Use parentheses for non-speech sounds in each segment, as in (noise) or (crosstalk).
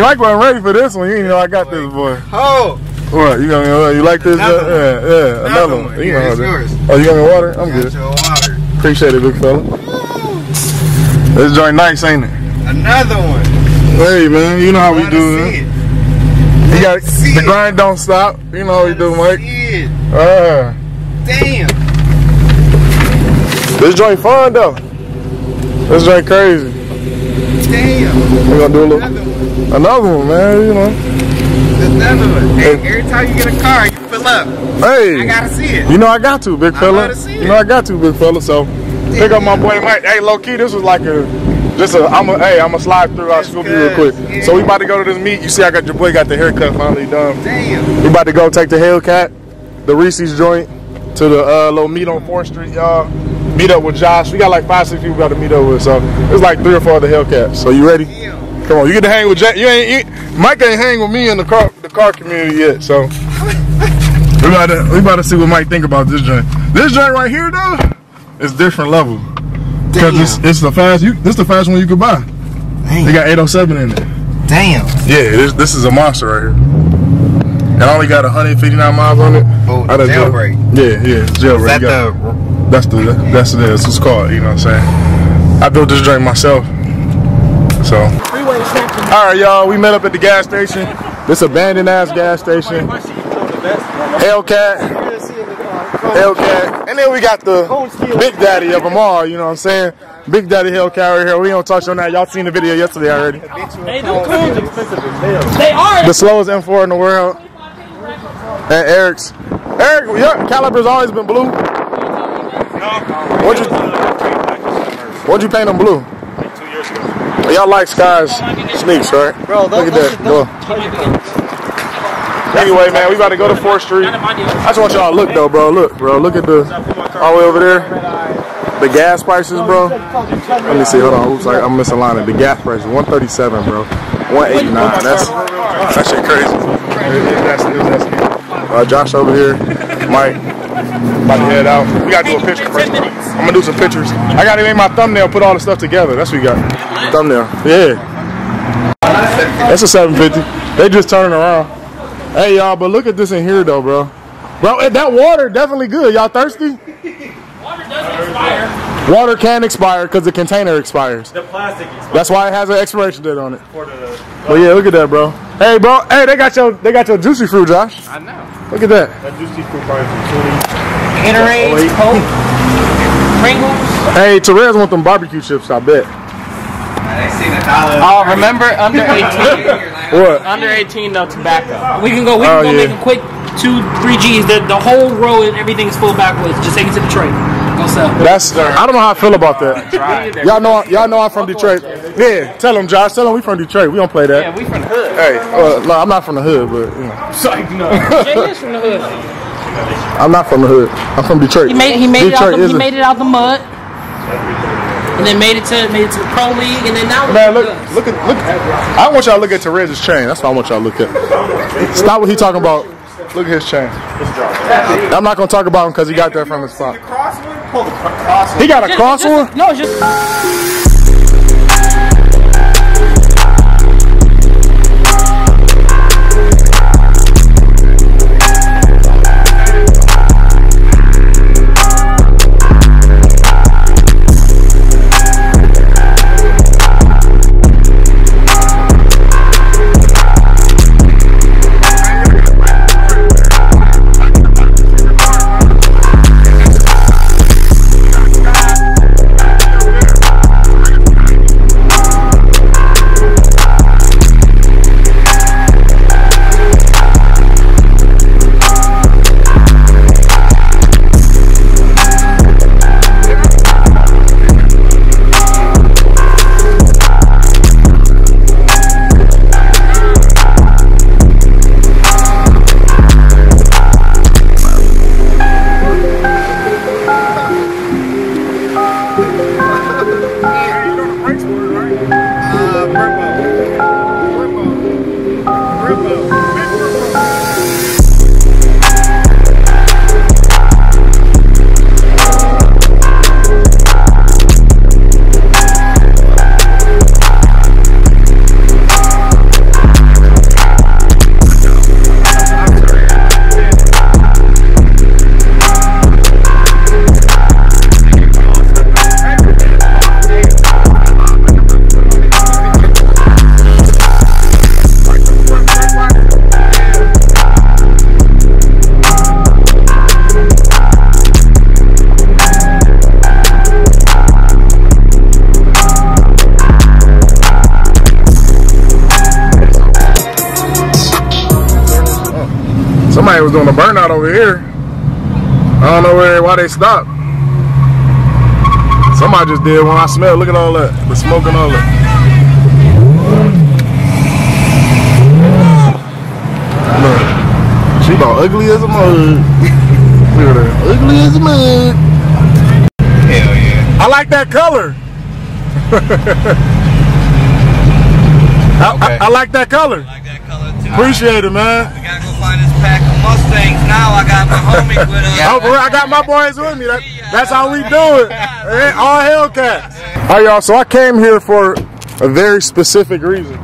Mike, when I'm ready for this one. You didn't know I got this boy. Oh, What? You gonna you like this? Another uh, yeah, yeah, another, one. You know it's yours. Oh, you got me water? I'm got good. your water. Appreciate it, big fella. This joint nice, ain't it? Another one. Hey man, you know how we do. it. You got See the grind don't stop. You know how we do, Mike. see it. Uh, Damn. this joint fun though. This joint crazy. Damn. We gonna do a little Another one. man. You know. Another one. Hey, every time you get a car, you fill up. Hey. I gotta see it. You know I got to, big fella. I wanna see it. You know I got to, big fella. So pick up my boy Mike. Hey, low key, this was like a just a. I'm a. Hey, I'm a slide through. Scoop you real quick. Yeah. So we about to go to this meet. You see, I got your boy got the haircut finally done. Damn. We about to go take the Hellcat, the Reese's joint, to the uh, little meet on Fort Street, y'all. Meet up with Josh. We got like five, six people we got to meet up with. So it's like three or four of the Hellcats. So you ready? Damn. Come on, you get to hang with Jack. You ain't, you, Mike ain't hang with me in the car, the car community yet. So we about to, we about to see what Mike think about this joint. This joint right here though, is different level. Cause it's, it's the fast. You, this the fast one you could buy. They got 807 in it. Damn. Yeah, this, this is a monster right here. And I only got 159 miles on it. Oh, I jailbreak. Yeah, yeah, it's jailbreak. Is that the that's the that's the that's what it's called. You know what I'm saying? I built this drink myself. So. All right, y'all. We met up at the gas station. This abandoned ass gas station. Hellcat. Hellcat. And then we got the big daddy of them all. You know what I'm saying? Big daddy Hellcat right here. We don't touch on that. Y'all seen the video yesterday already. Hey, them cones expensive. They are. The slowest M4 in the world. And Eric's. Eric, your caliper's always been blue. What'd you What'd you paint them blue? Two years ago. Y'all like Sky's sneaks, right? Bro, Look at that. Go. Anyway, man, we about to go to Fort Street. I just want y'all to look though, bro. Look, bro. Look at the all the way over there. The gas prices, bro. Let me see. Hold on. Oops, I, I'm misaligned. The gas prices, 137, bro. 189. That's that shit crazy. That's, that's, uh, Josh over here. Mike. About to head out. We gotta do a picture first. I'm gonna do some pictures. I gotta make my thumbnail. Put all the stuff together. That's what we got. Thumbnail. Yeah. That's a 750. They just turning around. Hey y'all, but look at this in here though, bro. Bro, eh, that water definitely good. Y'all thirsty? Water doesn't expire. Water can expire because the container expires. The plastic is That's why it has an expiration date on it. for the. But yeah, look at that, bro. Hey, bro. Hey, they got your they got your juicy fruit, Josh. I know. Look at that. That juicy fruit probably from Gatorade, Coke, Pringles. Hey, Therese want them barbecue chips. I bet. They seen a dollar. Oh, remember under 18. (laughs) What? Under 18, no tobacco. We can go. We Oh, can go yeah. make a quick two, three G's. The the whole row and everything's full backwoods. Just take it to the tray. Go sell. That's. I don't know how I feel about that. Y'all know. Y'all know I'm from Detroit. Yeah. Tell them, Josh. Tell them we from Detroit. We don't play that. Yeah, we from the hood. Hey, uh, no, I'm not from the hood, but you know, Jay is from the hood. I'm not from the hood. I'm from Detroit. He made he made it out the, he made it out the mud. And then made it to made it to the pro league, and then now Man, good. look, look at, look. I want y'all to look at Teresa's chain. That's what I want y'all to look at. Stop what he talking about. Look at his chain. I'm not gonna talk about him because he got that from his spot. Cross one? Pull the cross one. He got a Just- cross one. No, it's just. Was doing a burnout over here. I don't know where why they stopped. Somebody just did one. I smell. Look at all that. The smoke and all that. Look. She about ugly as a mug. (laughs) Look at her. Ugly as a mug. Hell yeah. I like that color. (laughs) I, Okay. I, I like that color. Like that color too. Appreciate it, man. We gotta go find this pack now. I got my homies with us. Oh, bro, I got my boys with me. That, that's how we do it. All Hellcats. All right, y'all. So I came here for a very specific reason.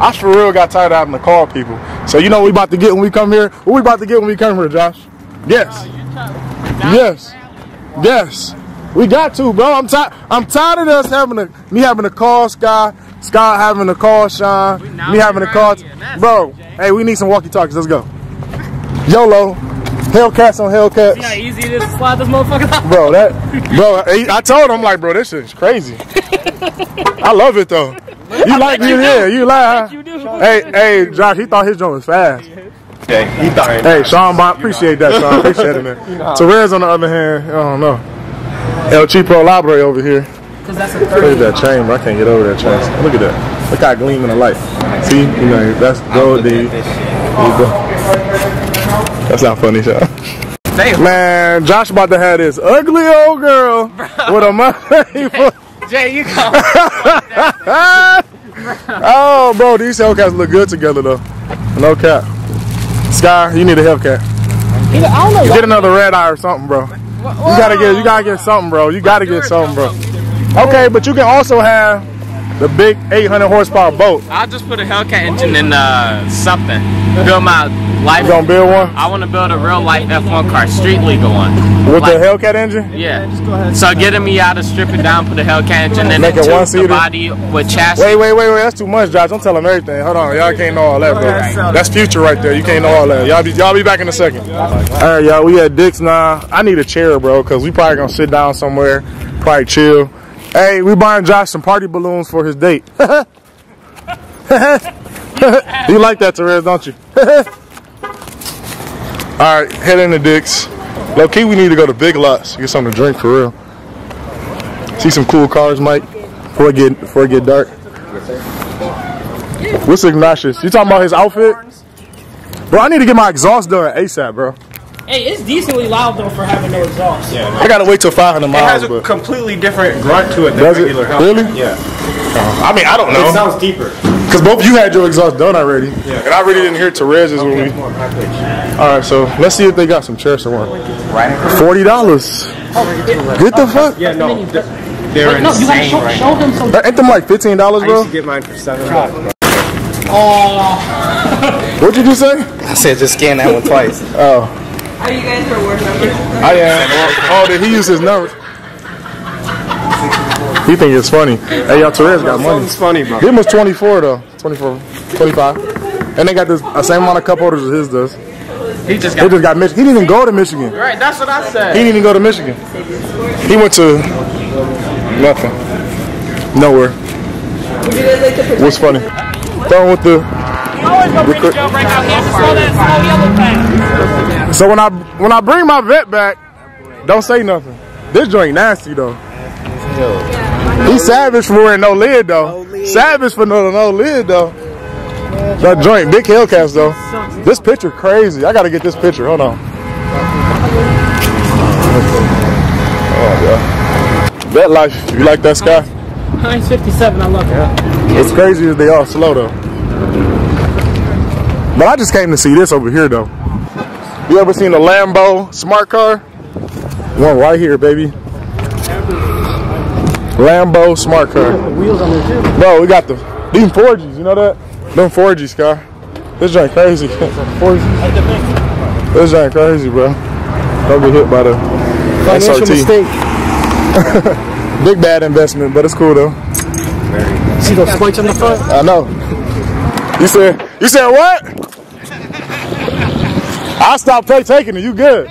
I for real got tired of having to call people. So you know what we about to get when we come here? What we about to get when we come here, Josh? Yes. Yes. Yes. We got to, bro. I'm tired. I'm tired of us having to me having to call Sky, Sky having to call Sean, me having to call. Bro, hey, we need some walkie talkies. Let's go. YOLO. Hellcats on Hellcats. See how easy it is to slide this motherfucker out? Bro, that, bro, I I told him like, bro, this shit's crazy. I love it though. You like you, yeah, you like. You do. Hey, hey, Josh, he thought his joint was fast. Okay, he thought. Hey, Sean, Bond, appreciate that, Sean. (laughs) Appreciate it, man. Therese, on the other hand, I don't know. El Chipo Libre over here. Because that's a Look at that chain, bro. I can't get over that chain. Look at that. Look how gleaming the light. See, you know, that's gold, dude. There you go. That's not funny, Sean. Man, Josh about to have this ugly old girl with a money for. (laughs) Jay, you go. (laughs) oh, bro, these Hellcats look good together though. No cap. Sky, you need a Hellcat. I don't know. Get another red eye or something, bro. You gotta get, you gotta get something, bro. You gotta get something, bro. Okay, but you can also have the big 800 horsepower boat. I'll just put a Hellcat engine in uh, something. Build my life. You gonna build one I want to build a real life F1 car, street legal one. with Like- the Hellcat engine? Yeah. So getting me out of strip it down, put a Hellcat engine in Make it it one-seater? the body with chassis. Wait, wait, wait, wait. That's too much, Josh. Don't tell them everything. Hold on, y'all can't know all that, bro. That's future right there. You can't know all that. Y'all be, y'all be back in a second. All right, y'all. We at Dick's now. I need a chair, bro, because we probably gonna sit down somewhere, probably chill. Hey, we buying Josh some party balloons for his date. (laughs) (laughs) you like that, Therese, don't you? (laughs) all right, head into Dick's. Low key, we need to go to Big Lots get something to drink for real. See some cool cars, Mike, before it get before it get dark. What's Ignatius? You talking about his outfit? Bro, I need to get my exhaust done ASAP, bro. Hey, it's decently loud though for having no exhaust. Yeah. I gotta wait till 500 miles. It miles, has a but completely different grunt to it than does it regular Hellcat. really? Yeah. I mean, I don't know. It sounds deeper. Cause both you had your exhaust done already, Yeah. and I really didn't hear Therez's when we. All right, so let's see if they got some chairs or one. Forty dollars. Oh, get the fuck? Yeah, no. th- They're No, you gotta insane show, right show them some. Ain't them like fifteen dollars, I bro? used to get mine for seven dollars. Oh. What did you say? I said just scan that one twice. Oh, Are you guys for reward members? I am. Oh, oh did he use his number? He think it's funny. Hey, y'all, Therese got money. Something's funny, bro. Him was 24 though. 24, 25. And they got this the same amount of cup holders as his does. He just They got just got Mich- He didn't even go to Michigan. right. That's what I said. He didn't even go to Michigan. He went to nothing. Nowhere. Would you guys like to protect What's funny? Throwing with the. You always gonna bring Record- your break out here to slow that slow yellow pass. So when I when I bring my vet back, don't say nothing. This joint nasty though. He savage for wearing no lid though. Savage for no no lid though. That joint, big Hellcats though. This picture crazy. I gotta get this picture. Hold on. Oh yeah. Vet life. You like that sky? Heinz 57, I love it. It's crazy as they are slow though. But I just came to see this over here though. You ever seen a Lambo smart car? One right here, baby. Lambo smart car. Wheels on there too. Bro, we got the these 4Gs, you know that? Them 4Gs, car. This joint crazy. 4Gs. This joint crazy, bro. Don't get hit by the Financial SRT. mistake. (laughs) Big bad investment, but it's cool though. See those spikes on the front? I know. You said you said what? I stopped taking it. You good?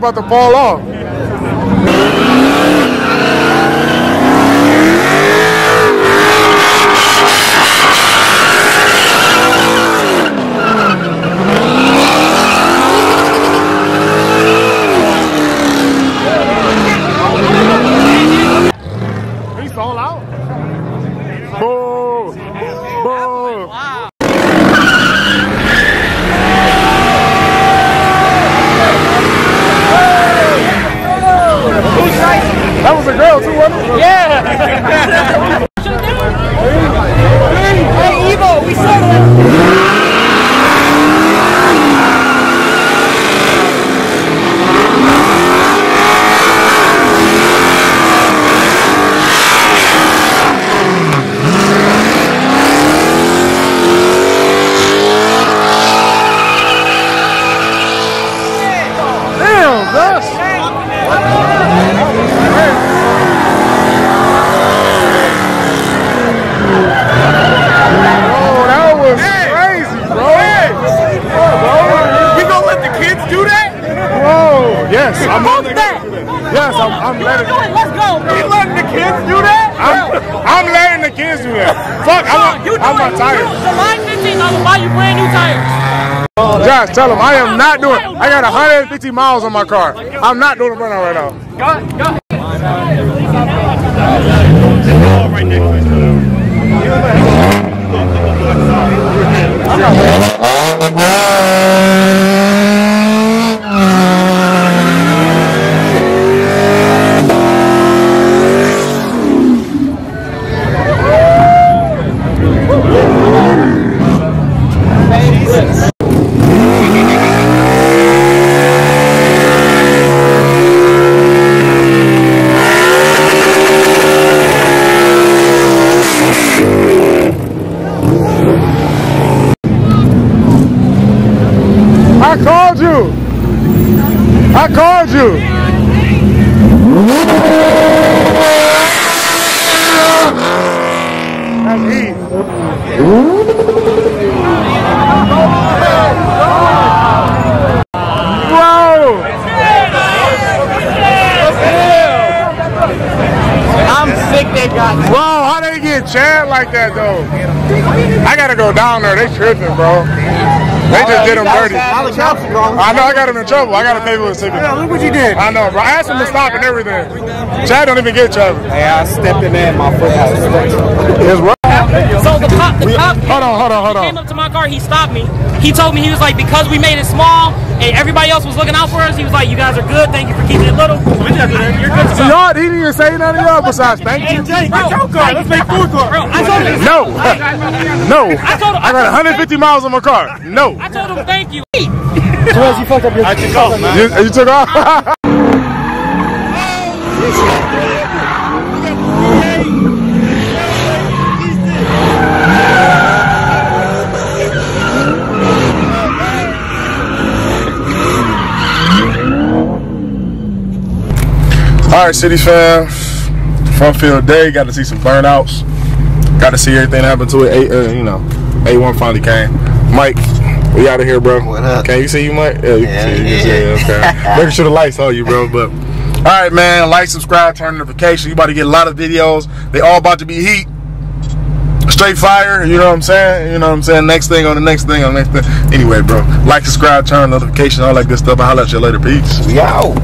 About to fall off. He's all out. Boo! Boo! That was a girl (laughs) too, wasn't it? Hey, Evo, we saw Damn, Gus. Oh, that was crazy, bro. You gonna let the kids do that? Whoa, yes, I'm letting that. Yes, I'm, I'm letting. Let's go. You letting the kids do that? I'm, I'm letting the kids do that. Fuck, I want, You I want tires. July 15th, I'm gonna buy you brand new tires. Josh, tell them I am not doing. I got 150 miles on my car. I'm not doing a burnout right now. Go, go called you. I called you. That's heat. Bro. I'm sick they got Bro, how they get Chad like that though? I gotta go down there. They tripping, bro. They just did him dirty. I know I got him in trouble. I got a pay for his ticket. Look what you did. I know, bro. I asked him to stop and everything. Chad don't even get Trevor. Hey, I stepped in there and my foot has It's rough. So the cop, the cop Hold on, hold on, hold came up to my car. He stopped me. He told me he was like because we made it small and everybody else was looking out for us. He was like, "You guys are good. Thank you for keeping it little. You're good to So y'all, he didn't even say nothing to y'all besides thank you. Hey, Bro, Let's make food court. bro, I told him. No, no. I told him. I got 150 miles on my car. No. I told him thank you. (laughs) I took off, man. You, you took off? (laughs) Oh, All right, City fam. Front field day. Got to see some burnouts. Got to see everything happen to it. A, uh, you know, A1 finally came. Mike, we out of here, bro. What up? Can you see you, Mike? Yeah, you Yeah, can see. You can see. Okay. (laughs) Making sure the lights on you, bro. But all right, man. Like, subscribe, turn notifications. You about to get a lot of videos. They all about to be heat. Straight fire, you know what I'm saying? You know what I'm saying? Next thing on the next thing on the next thing. Anyway, bro. Like, subscribe, turn notifications, all that good stuff. I'll holler at you later. Peace. We out.